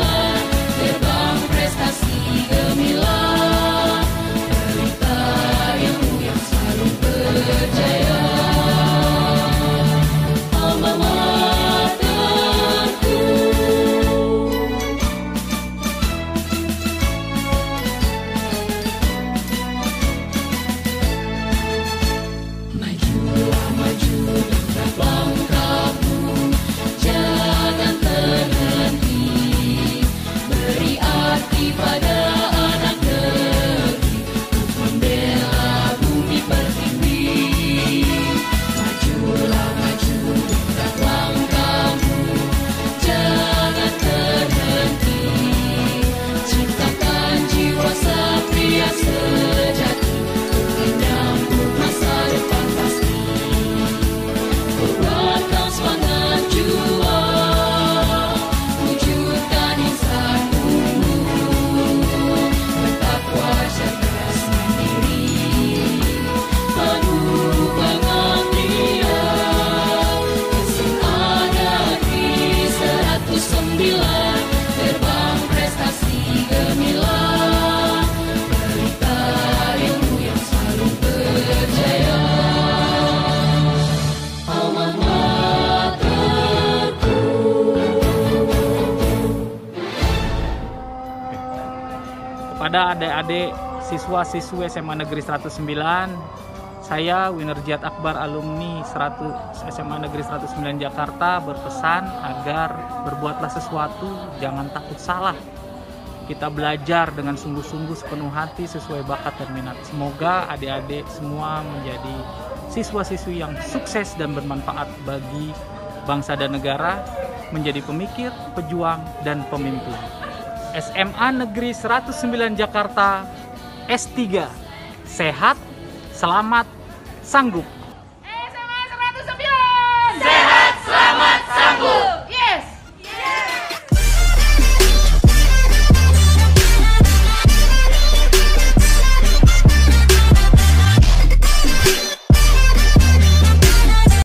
Thank. Kepada adik-adik siswa-siswi SMA Negeri 109 saya Winerjat Akbar alumni 100 SMA Negeri 109 Jakarta berpesan agar berbuatlah sesuatu jangan takut salah. Kita belajar dengan sungguh-sungguh sepenuh hati sesuai bakat dan minat. Semoga adik-adik semua menjadi siswa-siswi yang sukses dan bermanfaat bagi bangsa dan negara menjadi pemikir, pejuang, dan pemimpin. SMA Negeri 109 Jakarta S3 Sehat, selamat, sanggup